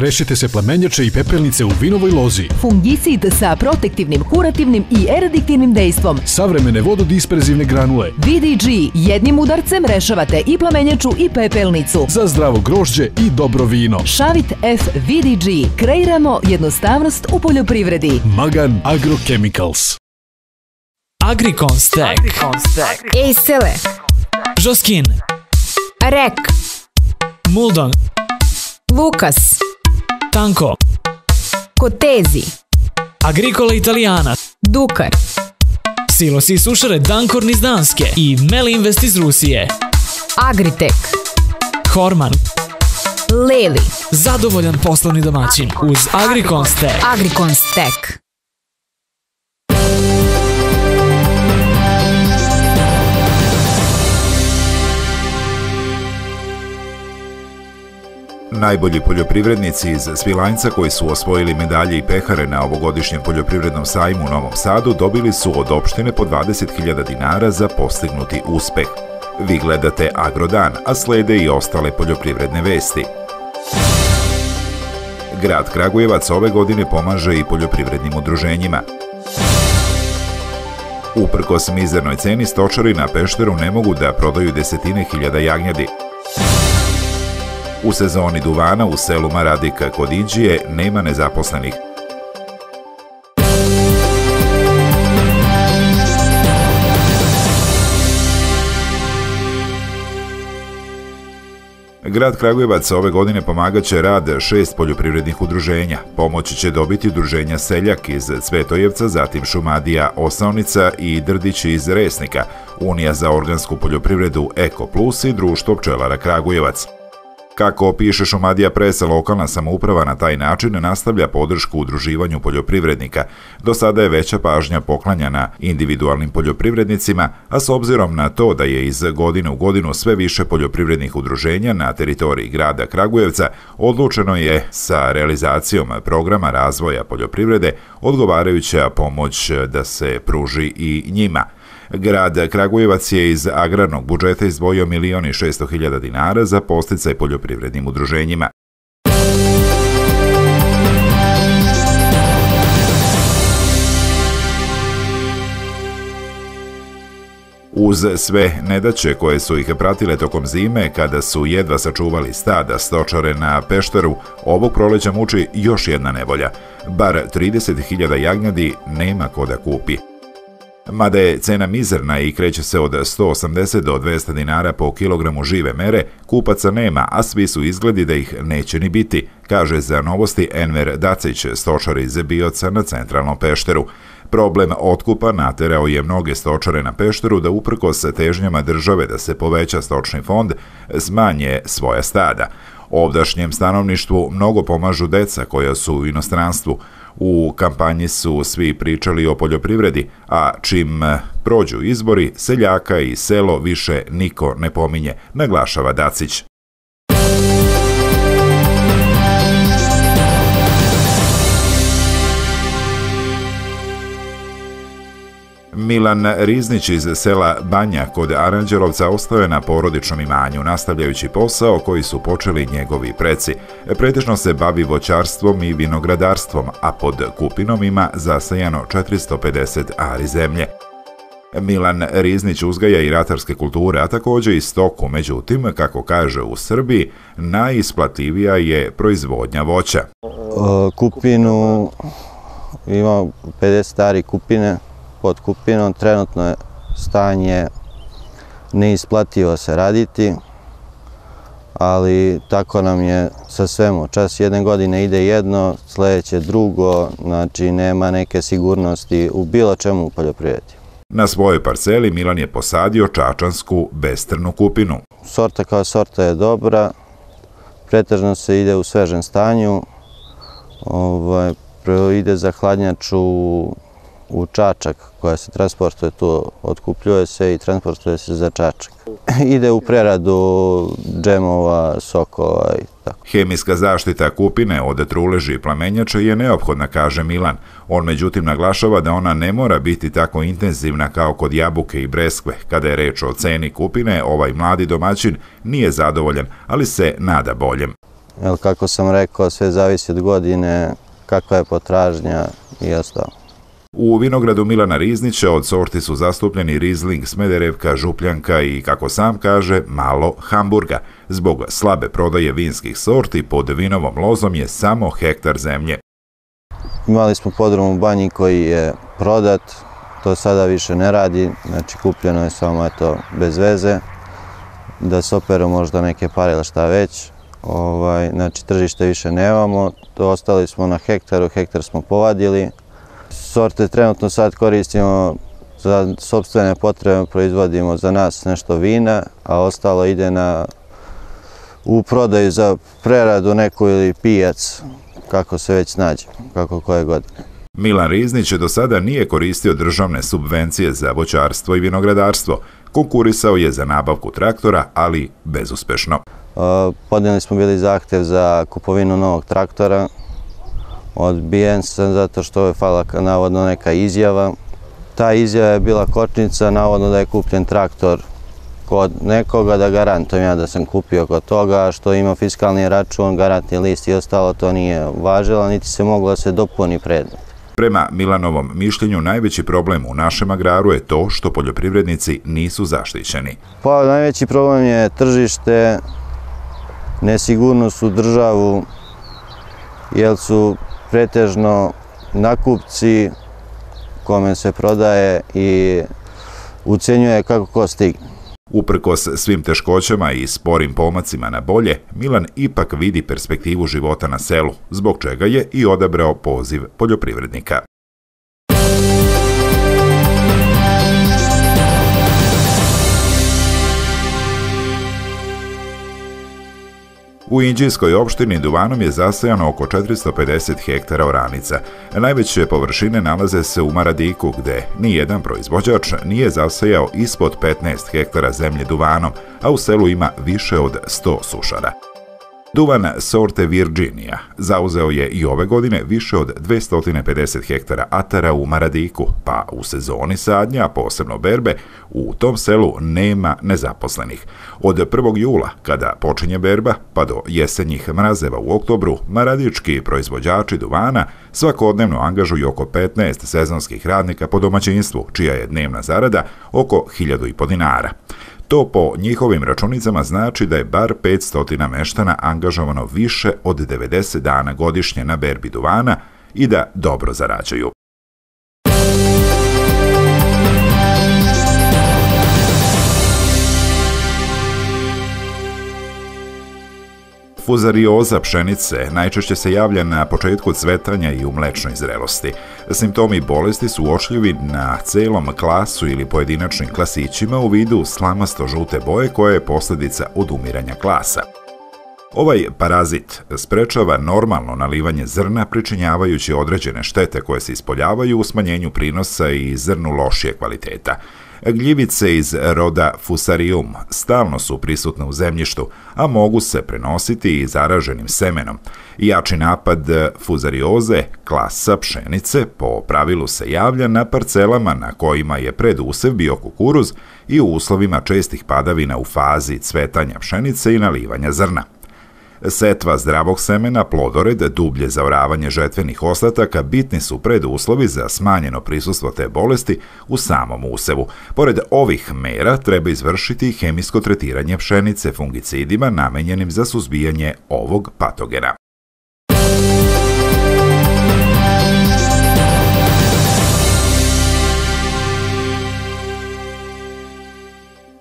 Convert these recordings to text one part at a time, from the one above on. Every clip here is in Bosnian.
Rešite se plamenjače i pepelnice u vinovoj lozi. Fungicid sa protektivnim, kurativnim i eradiktivnim dejstvom. Savremene vododisperzivne granule. VDG. Jednim udarcem rešavate i plamenjaču i pepelnicu. Za zdravo grožđe i dobro vino. Šavit F VDG. Kreiramo jednostavnost u poljoprivredi. Magan Agrochemicals. Agriconstek. Ejsele, Žoskin. Rek, Muldon. Lukas, Tanko. Kotezi, Agrikola Italijana. Dukar, Silosi i sušare Dankorn iz Danske. I Meli Invest iz Rusije. Agritek, Horman. Leli, Zadovoljan poslovni domaćin uz Agriconstek. Agrikonstek. Najbolji poljoprivrednici iz Svilanjca koji su osvojili medalje i pehare na ovogodišnjem poljoprivrednom sajmu u Novom Sadu dobili su od opštine po 20.000 dinara za postignuti uspeh. Vi gledate Agrodan, a slede i ostale poljoprivredne vesti. Grad Kragujevac ove godine pomaže i poljoprivrednim udruženjima. Uprkos mizernoj ceni, stočari na Pešteru ne mogu da prodaju desetine hiljada jagnjadi. U sezoni duvana u selu Maradika kod Iđije nema nezaposlenih. Grad Kragujevac ove godine pomagaće rad šest poljoprivrednih udruženja. Pomoći će dobiti udruženja Seljak iz Cvetojevca, zatim Šumadija Osavnica i Drdić iz Resnika, Unija za organsku poljoprivredu Eko Plus i Društvo pčelara Kragujevac. Kako piše Šumadija Presa, lokalna samouprava na taj način nastavlja podršku udruživanju poljoprivrednika. Do sada je veća pažnja poklanjana individualnim poljoprivrednicima, a s obzirom na to da je iz godine u godinu sve više poljoprivrednih udruženja na teritoriji grada Kragujevca, odlučeno je sa realizacijom programa razvoja poljoprivrede odgovarajuća pomoć da se pruži i njima – Grad Kragujevac je iz agrarnog budžeta izdvojio milioni 600 hiljada dinara za posticaj poljoprivrednim udruženjima. Uz sve nedaće koje su ih pratile tokom zime, kada su jedva sačuvali stada stočare na Pešteru, ovog proleća muči još jedna nevolja. Bar 30.000 jagnjadi nema ko da kupi. Mada je cena mizerna i kreće se od 180 do 200 dinara po kilogramu žive mere, kupaca nema, a svi su izgledi da ih neće ni biti, kaže za novosti Enver Dacić, stočar iz Bioca na centralnom pešteru. Problem otkupa naterao je mnoge stočare na pešteru da uprko sa težnjama države da se poveća stočni fond, smanje svoja stada. Ovdašnjem stanovništvu mnogo pomažu deca koja su u inostranstvu, U kampanji su svi pričali o poljoprivredi, a čim e, prođu izbori, seljaka i selo više niko ne pominje, naglašava Dacić. Milan Riznić iz sela Banja kod Aranđelovca ostao je na porodičnom imanju, nastavljajući posao koji su počeli njegovi preci. Pretežno se bavi voćarstvom i vinogradarstvom, a pod kupinom ima zasajano 450 ari zemlje. Milan Riznić uzgaja i ratarske kulture, a također i stoku, međutim, kako kaže u Srbiji, najisplativija je proizvodnja voća. Kupinu ima 50 stari kupine, pod kupinom. Trenutno je stanje neisplativo se raditi, ali tako nam je sa svemu. Čas jedne godine ide jedno, sljedeće drugo, znači nema neke sigurnosti u bilo čemu u poljoprivredi. Na svojoj parceli Milan je posadio čačansku bestrnu kupinu. Sorta kao sorta je dobra, pretežno se ide u svežem stanju, ovaj, ide za hladnjaču u Čačak koja se transportuje tu, otkupljuje se i transportuje se za Čačak. Ide u preradu džemova, sokova i tako. Hemijska zaštita kupine od truleži i plamenjača je neophodna, kaže Milan. On međutim naglašava da ona ne mora biti tako intenzivna kao kod jabuke i breskve. Kada je reč o ceni kupine, ovaj mladi domaćin nije zadovoljan, ali se nada boljem. jer kako sam rekao, sve zavisi od godine, kakva je potražnja i ostalo. U vinogradu Milana Riznića od sorti su zastupljeni Rizling, Smederevka, Župljanka i, kako sam kaže, malo Hamburga. Zbog slabe prodaje vinskih sorti pod vinovom lozom je samo hektar zemlje. Imali smo podrum u banji koji je prodat, to sada više ne radi, znači kupljeno je samo eto, bez veze, da se operu možda neke pare ili šta već. Ovaj, znači tržište više nemamo, to ostali smo na hektaru, hektar smo povadili, sorte trenutno sad koristimo za sobstvene potrebe, proizvodimo za nas nešto vina, a ostalo ide na u prodaju za preradu neku ili pijac, kako se već nađe, kako koje godine. Milan Riznić do sada nije koristio državne subvencije za voćarstvo i vinogradarstvo. Konkurisao je za nabavku traktora, ali bezuspešno. Podnijeli smo bili zahtev za kupovinu novog traktora, odbijen sam zato što je fala navodno neka izjava. Ta izjava je bila kočnica, navodno da je kupljen traktor kod nekoga, da garantujem ja da sam kupio kod toga, što ima fiskalni račun, garantni list i ostalo, to nije važilo, niti se moglo da se dopuni predmet. Prema Milanovom mišljenju, najveći problem u našem agraru je to što poljoprivrednici nisu zaštićeni. Pa, najveći problem je tržište, nesigurnost u državu, jer su pretežno nakupci kome se prodaje i ucenjuje kako ko stigne. Uprkos svim teškoćama i sporim pomacima na bolje, Milan ipak vidi perspektivu života na selu, zbog čega je i odabrao poziv poljoprivrednika. U Inđijskoj opštini Duvanom je zasajano oko 450 hektara oranica. Najveće površine nalaze se u Maradiku, gde nijedan proizvođač nije zasajao ispod 15 hektara zemlje Duvanom, a u selu ima više od 100 sušara. Duvan sorte Virginia zauzeo je i ove godine više od 250 hektara atara u Maradiku, pa u sezoni sadnja, posebno berbe, u tom selu nema nezaposlenih. Od 1. jula, kada počinje berba, pa do jesenjih mrazeva u oktobru, maradički proizvođači duvana svakodnevno angažuju oko 15 sezonskih radnika po domaćinstvu, čija je dnevna zarada oko 1000 dinara. To po njihovim računicama znači da je bar 500 meštana angažovano više od 90 dana godišnje na berbi duvana i da dobro zarađaju. Fuzarioza pšenice najčešće se javlja na početku cvetanja i u mlečnoj zrelosti. Simptomi bolesti su uočljivi na celom klasu ili pojedinačnim klasićima u vidu slamasto-žute boje koja je posljedica odumiranja klasa. Ovaj parazit sprečava normalno nalivanje zrna pričinjavajući određene štete koje se ispoljavaju u smanjenju prinosa i zrnu lošije kvaliteta. Gljivice iz roda Fusarium stalno su prisutne u zemljištu, a mogu se prenositi i zaraženim semenom. Jači napad fuzarioze, klasa pšenice, po pravilu se javlja na parcelama na kojima je pred usev bio kukuruz i u uslovima čestih padavina u fazi cvetanja pšenice i nalivanja zrna. Setva zdravog semena, plodored, dublje zavravanje žetvenih ostataka bitni su preduslovi za smanjeno prisustvo te bolesti u samom usevu. Pored ovih mera treba izvršiti hemijsko tretiranje pšenice fungicidima namenjenim za suzbijanje ovog patogena.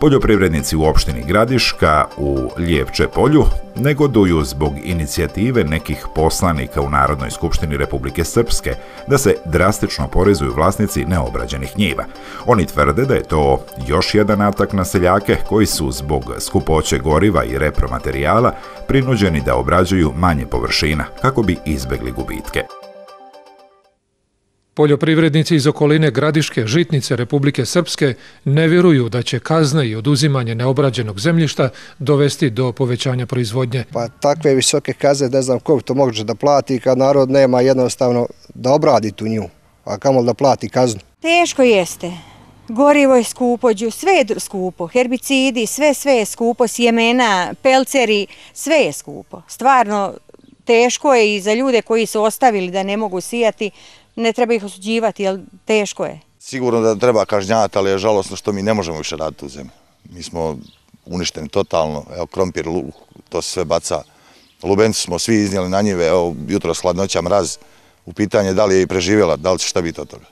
Poljoprivrednici u opštini Gradiška u Lijevče polju negoduju zbog inicijative nekih poslanika u Narodnoj skupštini Republike Srpske da se drastično porezuju vlasnici neobrađenih njiva. Oni tvrde da je to još jedan atak na seljake koji su zbog skupoće goriva i repromaterijala prinuđeni da obrađuju manje površina kako bi izbegli gubitke. Poljoprivrednici iz okoline Gradiške žitnice Republike Srpske ne vjeruju da će kazne i oduzimanje neobrađenog zemljišta dovesti do povećanja proizvodnje. Pa takve visoke kaze ne znam ko to može da plati kad narod nema jednostavno da obradi tu nju, a kamo da plati kaznu. Teško jeste, Gorivo je skupo, sve je skupo, herbicidi, sve, sve je skupo, sjemena, pelceri, sve je skupo. Stvarno, teško je i za ljude koji su ostavili da ne mogu sijati, ne treba ih osuđivati, jer teško je. Sigurno da treba kažnjati, ali je žalosno što mi ne možemo više raditi u zemlji. Mi smo uništeni totalno, evo krompir, luk, to se sve baca. Lubenci smo svi iznijeli na njive, evo jutro s hladnoća mraz, u pitanje da li je i preživjela, da li će šta biti od toga.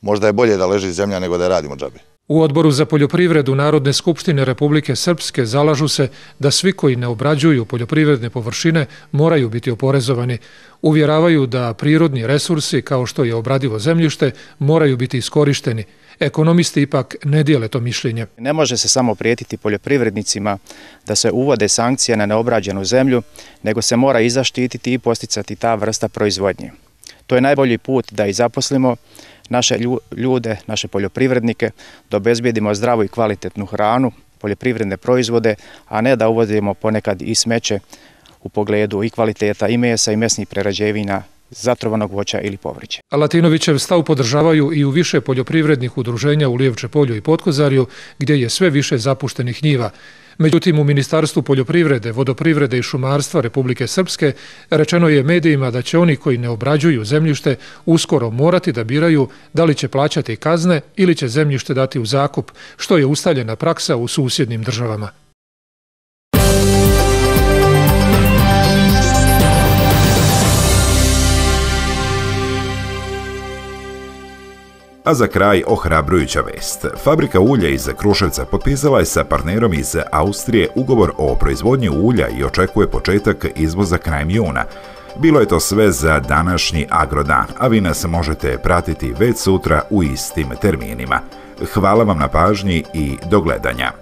Možda je bolje da leži zemlja nego da je radimo džabe. U odboru za poljoprivredu Narodne skupštine Republike Srpske zalažu se da svi koji ne obrađuju poljoprivredne površine moraju biti oporezovani. Uvjeravaju da prirodni resursi, kao što je obradivo zemljište, moraju biti iskorišteni. Ekonomisti ipak ne dijele to mišljenje. Ne može se samo prijetiti poljoprivrednicima da se uvode sankcije na neobrađenu zemlju, nego se mora i zaštititi i posticati ta vrsta proizvodnje. To je najbolji put da i zaposlimo naše ljude, naše poljoprivrednike, da obezbijedimo zdravu i kvalitetnu hranu, poljoprivredne proizvode, a ne da uvodimo ponekad i smeće u pogledu i kvaliteta i mesa i mesnih prerađevina, zatrovanog voća ili povrća. Latinovićev stav podržavaju i u više poljoprivrednih udruženja u Lijevče polju i Potkozarju, gdje je sve više zapuštenih njiva. Međutim, u Ministarstvu poljoprivrede, vodoprivrede i šumarstva Republike Srpske rečeno je medijima da će oni koji ne obrađuju zemljište uskoro morati da biraju da li će plaćati kazne ili će zemljište dati u zakup, što je ustaljena praksa u susjednim državama. A za kraj ohrabrujuća vest. Fabrika ulja iz Kruševca potpisala je sa partnerom iz Austrije ugovor o proizvodnji ulja i očekuje početak izvoza krajem juna. Bilo je to sve za današnji Agrodan, a vi nas možete pratiti već sutra u istim terminima. Hvala vam na pažnji i do gledanja.